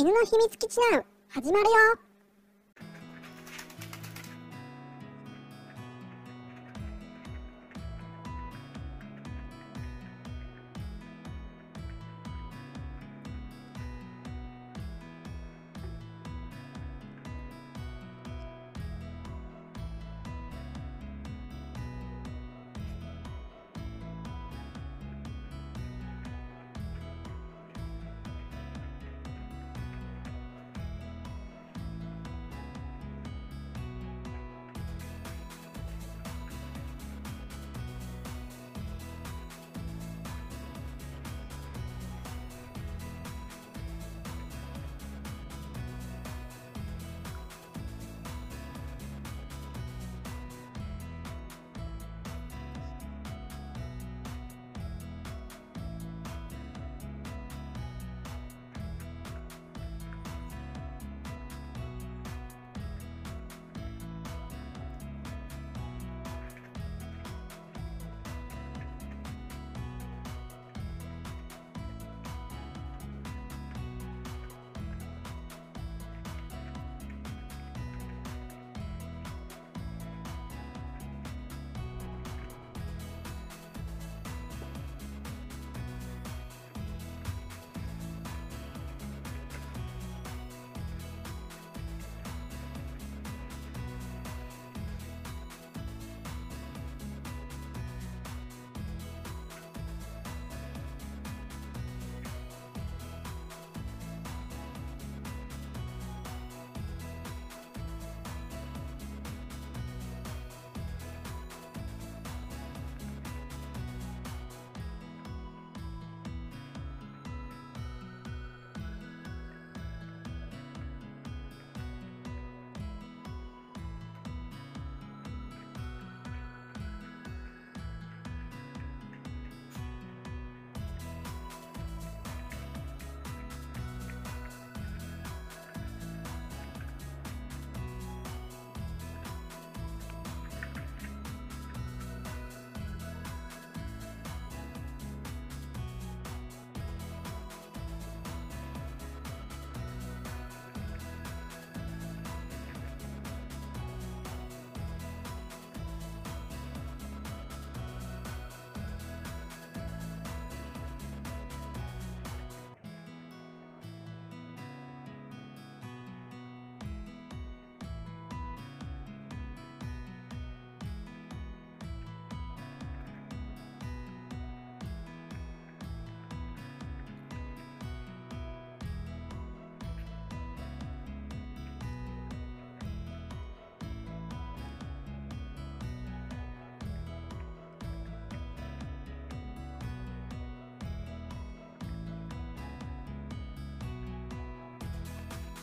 犬の秘密基地ナウ始まるよ。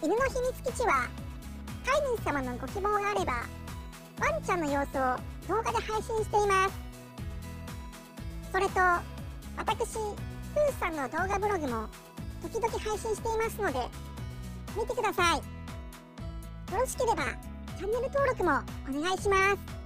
犬の秘密基地は飼い主様のご希望があればワンちゃんの様子を動画で配信しています。それと私プーさんの動画ブログも時々配信していますので見てください。よろしければチャンネル登録もお願いします。